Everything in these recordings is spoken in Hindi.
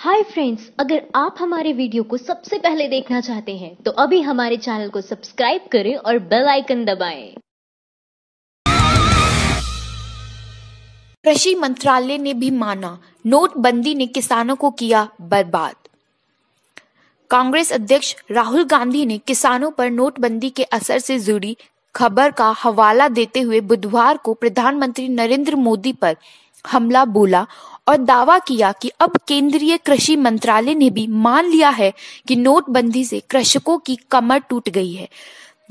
हाय फ्रेंड्स अगर आप हमारे वीडियो को सबसे पहले देखना चाहते हैं तो अभी हमारे चैनल को सब्सक्राइब करें और बेल आइकन दबाएँ। कृषि मंत्रालय ने भी माना, नोटबंदी ने किसानों को किया बर्बाद कांग्रेस अध्यक्ष राहुल गांधी ने किसानों पर नोटबंदी के असर से जुड़ी खबर का हवाला देते हुए बुधवार को प्रधानमंत्री नरेंद्र मोदी पर हमला बोला और दावा किया कि अब केंद्रीय कृषि मंत्रालय ने भी मान लिया है कि नोटबंदी से कृषकों की कमर टूट गई है।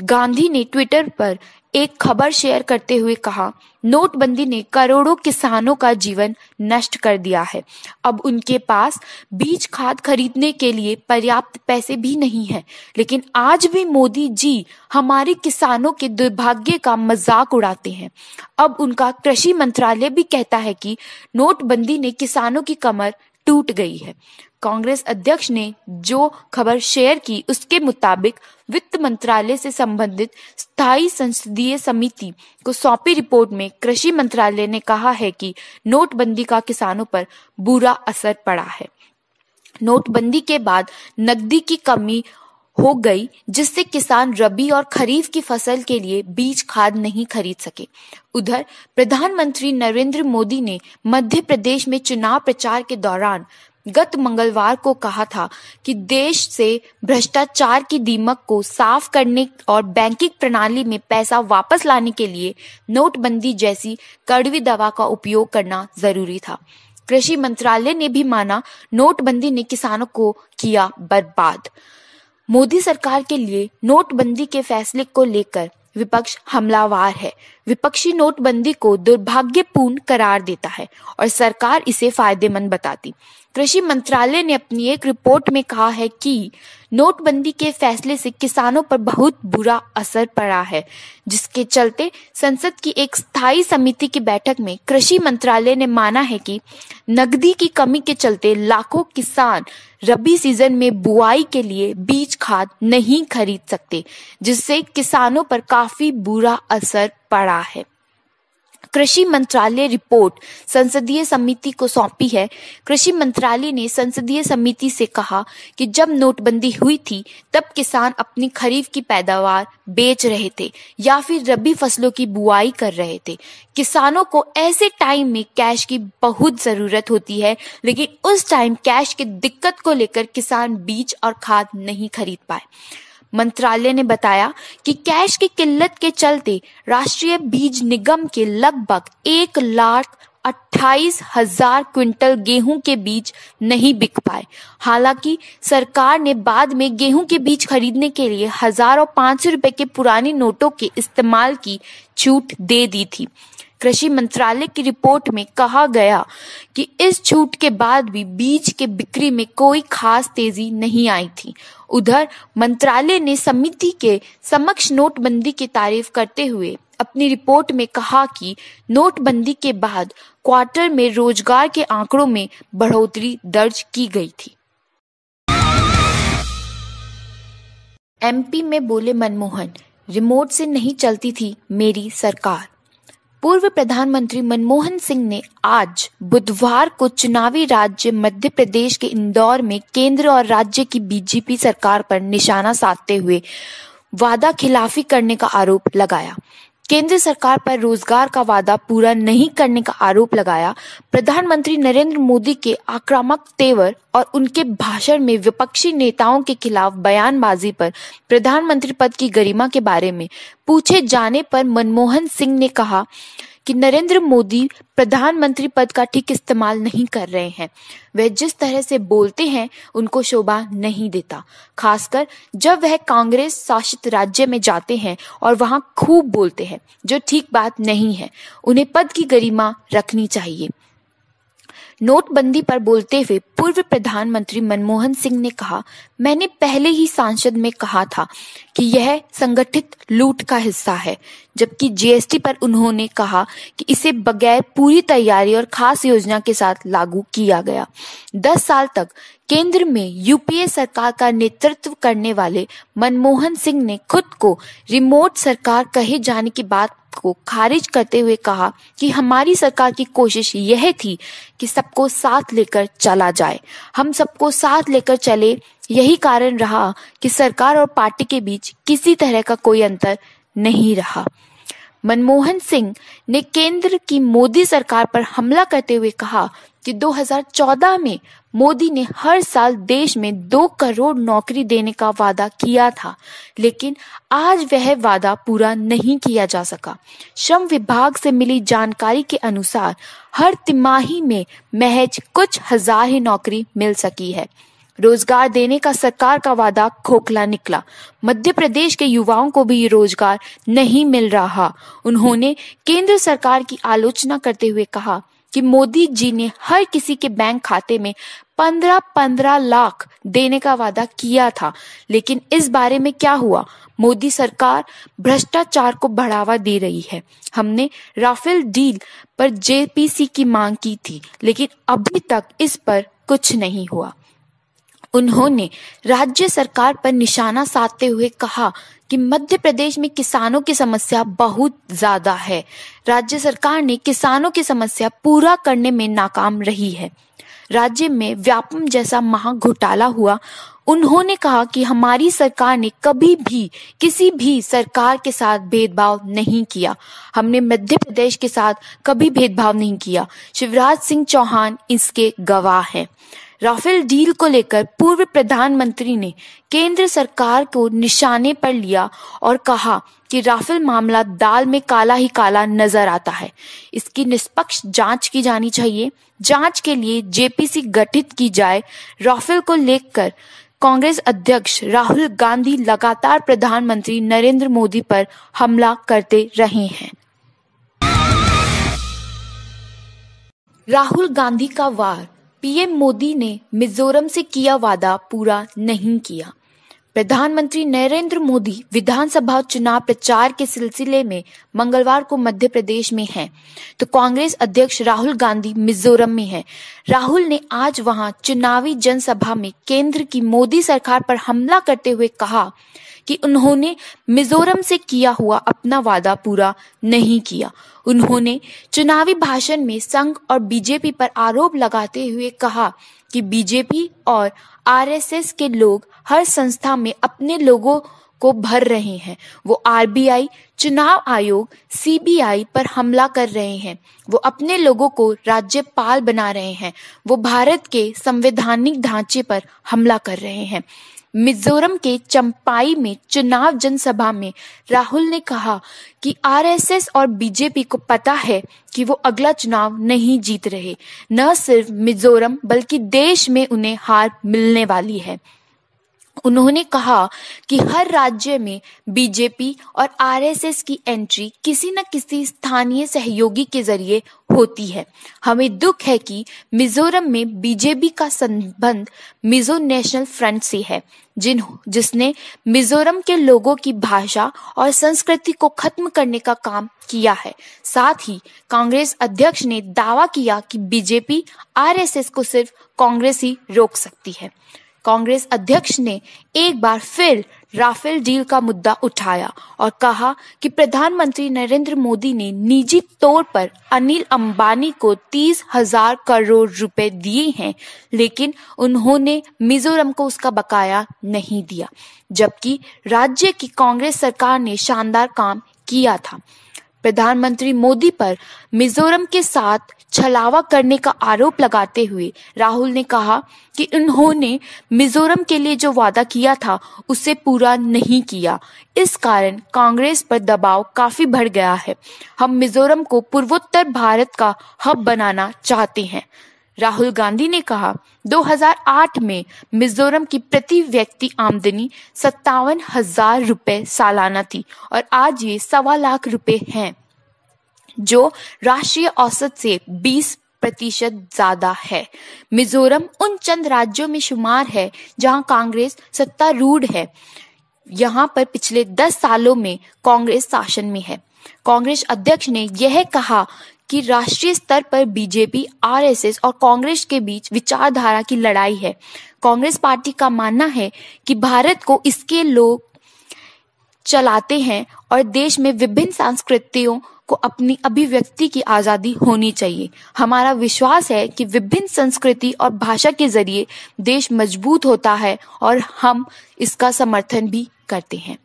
गांधी ने ट्विटर पर एक खबर शेयर करते हुए कहा, नोटबंदी ने करोड़ों किसानों का जीवन नष्ट कर दिया है। अब उनके पास बीज खाद खरीदने के लिए पर्याप्त पैसे भी नहीं है। लेकिन आज भी मोदी जी हमारे किसानों के दुर्भाग्य का मज़ाक उड़ाते हैं। अब उनका कृषि मंत्रालय भी कहता है कि नोटबंदी ने किसानों की कमर टूट गई है। कांग्रेस अध्यक्ष ने जो खबर शेयर की, उसके मुताबिक वित्त मंत्रालय से संबंधित स्थायी संसदीय समिति को सौंपी रिपोर्ट में कृषि मंत्रालय ने कहा है कि नोटबंदी का किसानों पर बुरा असर पड़ा है। नोटबंदी के बाद नकदी की कमी हो गई, जिससे किसान रबी और खरीफ की फ़सल के लिए बीज खाद नहीं खरीद सके। उधर, प्रधानमंत्री नरेंद्र मोदी ने मध्य प्रदेश में चुनाव प्रचार के दौरान गत मंगलवार को कहा था कि देश से भ्रष्टाचार की दीमक को साफ़ करने और बैंकिंग प्रणाली में पैसा वापस लाने के लिए नोटबंदी जैसी कड़वी दवा का उपयोग करना ज़रूरी था। कृषि मंत्रालय ने भी माना नोटबंदी ने किसानों को किया बर्बाद। मोदी सरकार के लिए नोटबंदी के फैसले को लेकर विपक्ष हमलावार है। विपक्षी नोटबंदी को दुर्भाग्यपूर्ण करार देता है और सरकार इसे फ़ायदेमंद बताती। कृषि मंत्रालय ने अपनी एक रिपोर्ट में कहा है कि नोटबंदी के फैसले से किसानों पर बहुत बुरा असर पड़ा है, जिसके चलते संसद की एक स्थायी समिति की बैठक में कृषि मंत्रालय ने माना है कि नकदी की कमी के चलते लाखों किसान रबी सीज़न में बुआई के लिए बीज खाद नहीं खरीद सकते, जिससे किसानों पर काफ़ी बुरा असर पड़ा है। कृषि मंत्रालय रिपोर्ट संसदीय समिति को सौंपी है। कृषि मंत्रालय ने संसदीय समिति से कहा कि जब नोटबंदी हुई थी, तब किसान अपनी खरीफ की पैदावार बेच रहे थे या फिर रबी फ़सलों की बुआई कर रहे थे। किसानों को ऐसे टाइम में कैश की बहुत ज़रूरत होती है, लेकिन उस टाइम कैश की दिक्कत को लेकर किसान बीज और खाद नहीं खरीद पाए। मंत्रालय ने बताया कि कैश की किल्लत के चलते राष्ट्रीय बीज निगम के लगभग एक लाख अट्ठाईस हज़ार क्विंटल गेहूँ के बीज नहीं बिक पाए। हालाँकि सरकार ने बाद में गेहूँ के बीज खरीदने के लिए हज़ार और पाँच सौ रुपए के पुराने नोटों के इस्तेमाल की छूट दे दी थी। कृषि मंत्रालय की रिपोर्ट में कहा गया कि इस छूट के बाद भी बीज के बिक्री में कोई खास तेज़ी नहीं आई थी। उधर मंत्रालय ने समिति के समक्ष नोटबंदी की तारीफ़ करते हुए अपनी रिपोर्ट में कहा कि नोटबंदी के बाद क्वार्टर में रोज़गार के आंकड़ों में बढ़ोतरी दर्ज की गई थी। एमपी में बोले मनमोहन, रिमोट से नहीं चलती थी मेरी सरकार। पूर्व प्रधानमंत्री मनमोहन सिंह ने आज बुधवार को चुनावी राज्य मध्य प्रदेश के इंदौर में केंद्र और राज्य की बीजेपी सरकार पर निशाना साधते हुए वादा खिलाफी करने का आरोप लगाया। केंद्र सरकार पर रोज़गार का वादा पूरा नहीं करने का आरोप लगाया। प्रधानमंत्री नरेंद्र मोदी के आक्रामक तेवर और उनके भाषण में विपक्षी नेताओं के खिलाफ बयानबाजी पर प्रधानमंत्री पद की गरिमा के बारे में पूछे जाने पर मनमोहन सिंह ने कहा कि नरेंद्र मोदी प्रधानमंत्री पद का ठीक इस्तेमाल नहीं कर रहे हैं। वह जिस तरह से बोलते हैं, उनको शोभा नहीं देता। खासकर जब वह कांग्रेस शासित राज्य में जाते हैं और वहाँ खूब बोलते हैं, जो ठीक बात नहीं है। उन्हें पद की गरिमा रखनी चाहिए। नोटबंदी पर बोलते हुए पूर्व प्रधानमंत्री मनमोहन सिंह ने कहा, मैंने पहले ही सांसद में कहा था कि यह संगठित लूट का हिस्सा है, जबकि जीएसटी पर उन्होंने कहा कि इसे बगैर पूरी तैयारी और खास योजना के साथ लागू किया गया। दस साल तक केंद्र में यूपीए सरकार का नेतृत्व करने वाले मनमोहन सिंह ने खुद को रिमोट सरकार कहे जाने की बात को खारिज करते हुए कहा कि हमारी सरकार की कोशिश यह थी कि सबको साथ लेकर चला जाए। हम सबको साथ लेकर चले, यही कारण रहा कि सरकार और पार्टी के बीच किसी तरह का कोई अंतर नहीं रहा। मनमोहन सिंह ने केंद्र की मोदी सरकार पर हमला करते हुए कहा कि 2014 में मोदी ने हर साल देश में दो करोड़ नौकरी देने का वादा किया था, लेकिन आज वह वादा पूरा नहीं किया जा सका। श्रम विभाग से मिली जानकारी के अनुसार हर तिमाही में महज कुछ हज़ार ही नौकरी मिल सकी है। रोज़गार देने का सरकार का वादा खोखला निकला। मध्य प्रदेश के युवाओं को भी रोज़गार नहीं मिल रहा। उन्होंने केंद्र सरकार की आलोचना करते हुए कहा कि मोदी जी ने हर किसी के बैंक खाते में पंद्रह पंद्रह लाख देने का वादा किया था। लेकिन इस बारे में क्या हुआ? मोदी सरकार भ्रष्टाचार को बढ़ावा दे रही है। हमने राफेल डील पर जेपीसी की मांग की थी, लेकिन अभी तक इस पर कुछ नहीं हुआ। उन्होंने राज्य सरकार पर निशाना साधते हुए कहा कि मध्य प्रदेश में किसानों की समस्या बहुत ज़्यादा है। राज्य सरकार ने किसानों की समस्या पूरा करने में नाकाम रही है। राज्य में व्यापम जैसा महा घोटाला हुआ। उन्होंने कहा कि हमारी सरकार ने कभी भी, किसी भी सरकार के साथ भेदभाव नहीं किया। हमने मध्य प्रदेश के साथ कभी भेदभाव नहीं किया। शिवराज सिंह चौहान इसके गवाह हैं। राफेल डील को लेकर पूर्व प्रधानमंत्री ने केंद्र सरकार को निशाने पर लिया और कहा कि राफेल मामला दाल में काला ही काला नज़र आता है। इसकी निष्पक्ष जाँच की जानी चाहिए। जाँच के लिए जेपीसी गठित की जाए। राफेल को लेकर कांग्रेस अध्यक्ष राहुल गांधी लगातार प्रधानमंत्री नरेंद्र मोदी पर हमला करते रहे हैं। राहुल गांधी का वार पीएम मोदी ने मिजोरम से किया वादा पूरा नहीं किया प्रधानमंत्री नरेंद्र मोदी विधानसभा चुनाव प्रचार के सिलसिले में मंगलवार को मध्य प्रदेश में हैं, तो कांग्रेस अध्यक्ष राहुल गांधी मिजोरम में हैं। राहुल ने आज वहाँ चुनावी जनसभा में केंद्र की मोदी सरकार पर हमला करते हुए कहा कि उन्होंने मिजोरम से किया हुआ अपना वादा पूरा नहीं किया। उन्होंने चुनावी भाषण में संघ और बीजेपी पर आरोप लगाते हुए कहा कि बीजेपी और आरएसएस के लोग हर संस्था में अपने लोगों को भर रहे हैं। वो आरबीआई, चुनाव आयोग, सीबीआई पर हमला कर रहे हैं। वो अपने लोगों को राज्यपाल बना रहे हैं। वो भारत के संवैधानिक ढांचे पर हमला कर रहे हैं। मिजोरम के चंपाई में चुनाव जनसभा में राहुल ने कहा कि आरएसएस और बीजेपी को पता है कि वो अगला चुनाव नहीं जीत रहे। न सिर्फ़ मिजोरम, बल्कि देश में उन्हें हार मिलने वाली है। उन्होंने कहा कि हर राज्य में बीजेपी और आरएसएस की एंट्री किसी न किसी स्थानीय सहयोगी के ज़रिए होती है। हमें दुख है कि मिजोरम में बीजेपी का संबंध मिजो नेशनल फ्रंट से है, जिन, जिसने मिजोरम के लोगों की भाषा और संस्कृति को खत्म करने का काम किया है। साथ ही कांग्रेस अध्यक्ष ने दावा किया कि बीजेपी आरएसएस को सिर्फ़ कांग्रेस ही रोक सकती है। कांग्रेस अध्यक्ष ने एक बार फिर राफेल डील का मुद्दा उठाया और कहा कि प्रधानमंत्री नरेंद्र मोदी ने निजी तौर पर अनिल अंबानी को तीस हज़ार करोड़ रुपए दिए हैं, लेकिन उन्होंने मिजोरम को उसका बकाया नहीं दिया, जबकि राज्य की कांग्रेस सरकार ने शानदार काम किया था। प्रधानमंत्री मोदी पर मिजोरम के साथ छलावा करने का आरोप लगाते हुए राहुल ने कहा कि उन्होंने मिजोरम के लिए जो वादा किया था, उसे पूरा नहीं किया। इस कारण कांग्रेस पर दबाव काफ़ी बढ़ गया है। हम मिजोरम को पूर्वोत्तर भारत का हब बनाना चाहते हैं। राहुल गांधी ने कहा 2008 में मिजोरम की प्रति व्यक्ति आमदनी सत्तावन हज़ार रुपए सालाना थी और आज ये सवा लाख रुपए हैं, जो राष्ट्रीय औसत से 20 प्रतिशत ज़्यादा है। मिजोरम उन चंद राज्यों में शुमार है जहाँ कांग्रेस सत्तारूढ़ है। यहाँ पर पिछले 10 सालों में कांग्रेस शासन में है। कांग्रेस अध्यक्ष ने यह कहा कि राष्ट्रीय स्तर पर बीजेपी, आरएसएस और कांग्रेस के बीच विचारधारा की लड़ाई है। कांग्रेस पार्टी का मानना है कि भारत को इसके लोग चलाते हैं और देश में विभिन्न संस्कृतियों को अपनी अभिव्यक्ति की आज़ादी होनी चाहिए। हमारा विश्वास है कि विभिन्न संस्कृति और भाषा के ज़रिए देश मज़बूत होता है और हम इसका समर्थन भी करते हैं।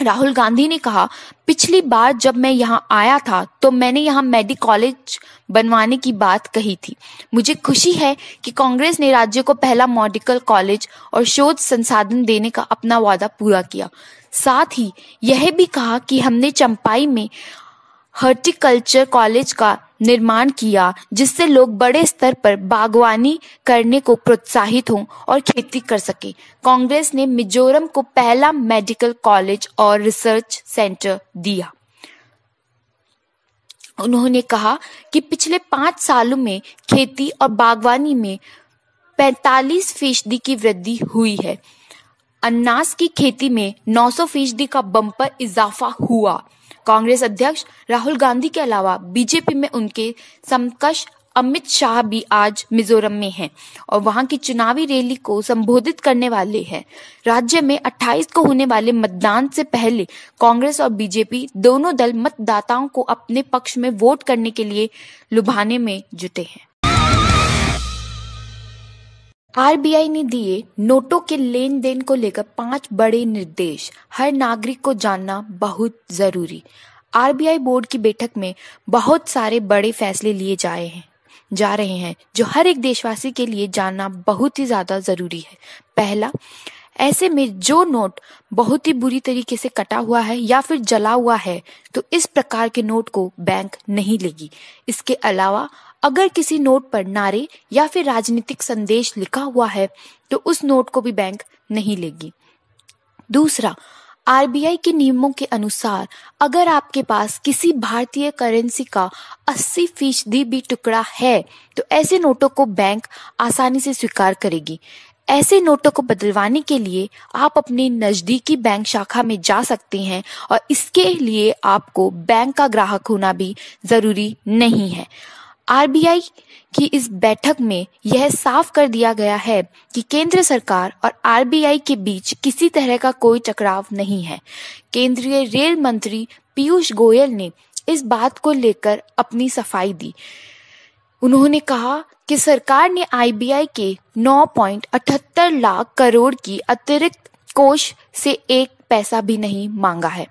राहुल गांधी ने कहा, पिछली बार जब मैं यहाँ आया था तो मैंने यहाँ मेडी कॉलेज बनवाने की बात कही थी। मुझे खुशी है कि कांग्रेस ने राज्य को पहला मेडिकल कॉलेज और शोध संसाधन देने का अपना वादा पूरा किया। साथ ही यह भी कहा कि हमने चंपाई में हॉर्टिकल्चर कॉलेज का निर्माण किया, जिससे लोग बड़े स्तर पर बागवानी करने को प्रोत्साहित हों और खेती कर सके। कांग्रेस ने मिजोरम को पहला मेडिकल कॉलेज और रिसर्च सेंटर दिया। उन्होंने कहा कि पिछले पाँच सालों में खेती और बागवानी में 45 फ़ीसदी की वृद्धि हुई है। अनाज की खेती में 900 फ़ीसदी का बम्पर इजाफा हुआ। कांग्रेस अध्यक्ष राहुल गांधी के अलावा बीजेपी में उनके समकक्ष अमित शाह भी आज मिजोरम में हैं और वहाँ की चुनावी रैली को संबोधित करने वाले हैं। राज्य में 28 को होने वाले मतदान से पहले कांग्रेस और बीजेपी दोनों दल मतदाताओं को अपने पक्ष में वोट करने के लिए लुभाने में जुटे हैं। आरबीआई ने दिए नोटों के लेन देन को लेकर पाँच बड़े निर्देश। हर नागरिक को जानना बहुत ज़रूरी। आरबीआई बोर्ड की बैठक में बहुत सारे बड़े फैसले लिए जाए हैं, जा रहे हैं, जो हर एक देशवासी के लिए जानना बहुत ही ज़्यादा ज़रूरी है। पहला, ऐसे में जो नोट बहुत ही बुरी तरीके से कटा हुआ है या फिर जला हुआ है तो इस प्रकार के नोट को बैंक नहीं लेगी। इसके अलावा अगर किसी नोट पर नारे या फिर राजनीतिक संदेश लिखा हुआ है तो उस नोट को भी बैंक नहीं लेगी। दूसरा, आरबीआई के नियमों के अनुसार अगर आपके पास किसी भारतीय करेंसी का 80 फ़ीसदी भी टुकड़ा है तो ऐसे नोटों को बैंक आसानी से स्वीकार करेगी। ऐसे नोटों को बदलवाने के लिए आप अपने नजदीकी बैंक शाखा में जा सकते हैं और इसके लिए आपको बैंक का ग्राहक होना भी ज़रूरी नहीं है। आरबीआई की इस बैठक में यह साफ़ कर दिया गया है कि केंद्र सरकार और आरबीआई के बीच किसी तरह का कोई टकराव नहीं है। केंद्रीय रेल मंत्री पीयूष गोयल ने इस बात को लेकर अपनी सफ़ाई दी। उन्होंने कहा कि सरकार ने आईबीआई के 9.78 लाख करोड़ की अतिरिक्त कोष से एक पैसा भी नहीं मांगा है।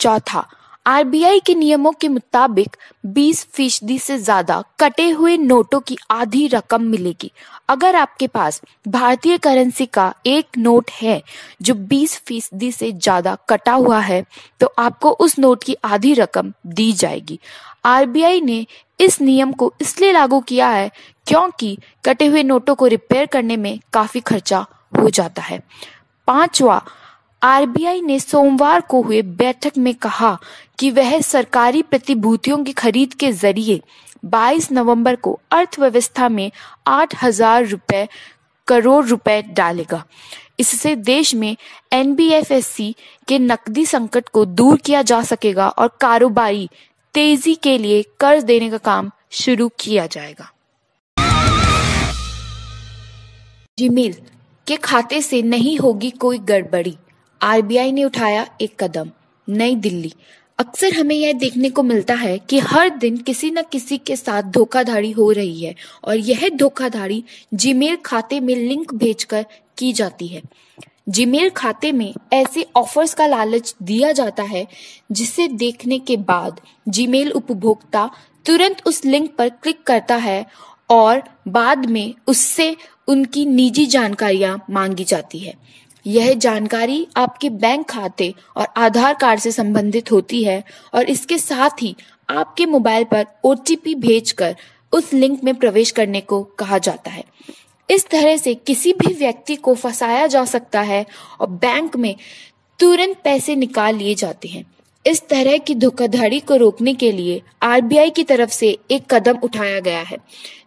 चौथा आरबीआई के नियमों के मुताबिक 20 फ़ीसदी से ज़्यादा कटे हुए नोटों की आधी रकम मिलेगी। अगर आपके पास भारतीय करेंसी का एक नोट है जो 20 फ़ीसदी से ज़्यादा कटा हुआ है तो आपको उस नोट की आधी रकम दी जाएगी। आरबीआई ने इस नियम को इसलिए लागू किया है क्योंकि कटे हुए नोटों को रिपेयर करने में काफ़ी खर्चा हो जाता है। पांचवा आरबीआई ने सोमवार को हुए बैठक में कहा कि वह सरकारी प्रतिभूतियों की खरीद के ज़रिए 22 नवंबर को अर्थव्यवस्था में आठ हज़ार रुपए, करोड़ रुपए डालेगा। इससे देश में एनबीएफएससी के नकदी संकट को दूर किया जा सकेगा और कारोबारी तेज़ी के लिए कर्ज देने का काम शुरू किया जाएगा। जीमेल के खाते से नहीं होगी कोई गड़बड़ी। आरबीआई ने उठाया एक कदम, नई दिल्ली। अक्सर हमें यह देखने को मिलता है कि हर दिन किसी न किसी के साथ धोखाधड़ी हो रही है और यह धोखाधड़ी जीमेल खाते में लिंक भेजकर की जाती है। जीमेल खाते में ऐसे ऑफर्स का लालच दिया जाता है, जिसे देखने के बाद जीमेल उपभोक्ता तुरंत उस लिंक पर क्लिक करता है और बाद में उससे उनकी निजी जानकारियाँ मांगी जाती है। यह जानकारी आपके बैंक खाते और आधार कार्ड से संबंधित होती है और इसके साथ ही आपके मोबाइल पर ओटीपी भेजकर उस लिंक में प्रवेश करने को कहा जाता है। इस तरह से किसी भी व्यक्ति को फंसाया जा सकता है और बैंक में तुरंत पैसे निकाल लिए जाते हैं। इस तरह की धोखाधड़ी को रोकने के लिए आरबीआई की तरफ़ से एक कदम उठाया गया है,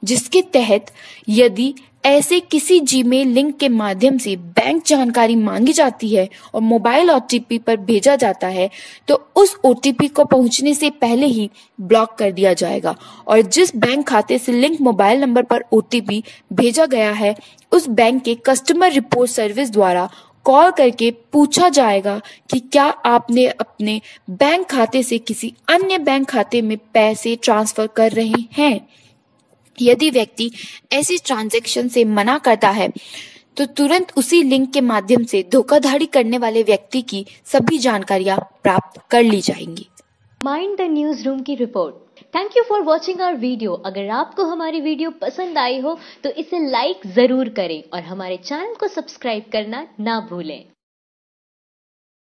जिसके तहत यदि ऐसे किसी जीमेल लिंक के माध्यम से बैंक जानकारी मांगी जाती है और मोबाइल ओटीपी पर भेजा जाता है तो उस ओटीपी को पहुँचने से पहले ही ब्लॉक कर दिया जाएगा। और जिस बैंक खाते से लिंक मोबाइल नंबर पर ओटीपी भेजा गया है, उस बैंक के कस्टमर रिपोर्ट सर्विस द्वारा कॉल करके पूछा जाएगा कि क्या आपने अपने बैंक खाते से किसी अन्य बैंक खाते में पैसे ट्रांसफ़र कर रहे हैं। यदि व्यक्ति ऐसी ट्रांजेक्शन से मना करता है तो तुरंत उसी लिंक के माध्यम से धोखाधड़ी करने वाले व्यक्ति की सभी जानकारियाँ प्राप्त कर ली जाएँगी। माइंड द न्यूज़ रूम की report thank you for watching our video अगर आपको हमारी वीडियो पसंद आई हो तो इसे लाइक ज़रूर करें और हमारे चैनल को सब्सक्राइब करना ना भूलें।